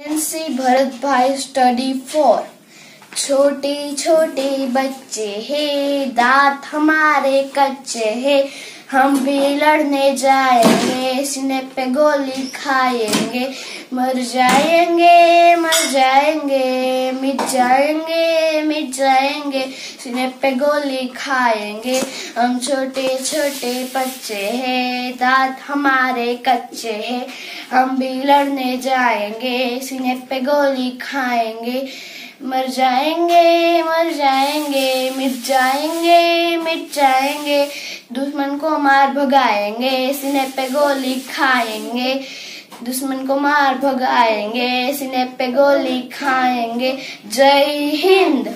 NC Bharat भाई study four छोटे छोटे बच्चे हैं, दांत हमारे कच्चे हैं। हम भी लड़ने जाएँगे सीने पे गोली खाएँगे। मर जाएँगे मर जाएँगे। मिट जाएँगे मिट जाएँगे। सीने पे गोली खाएँगे। हम छोटे छोटे बच्चे हैं, दांत हमारे कच्चे हैं। हम भी लड़ने जाएँगे, सीने पे गोली खाएँगे। मर जाएँगे मर जाएँगे, मिट जाएँगे मिट जाएँगे। दुश्मन को मार भगाएँगे, सीने पे गोली खाएँगे। दुश्मन को मार भगाएँगे सिने पे गोली खाएँगे। जय हिंद।